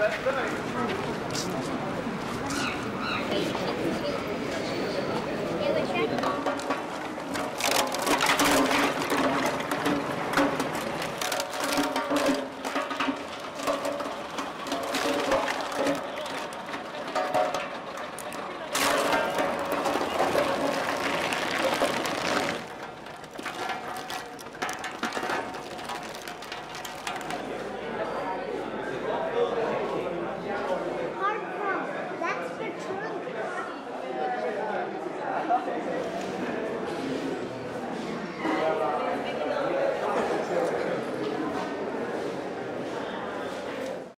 Yeah, but look.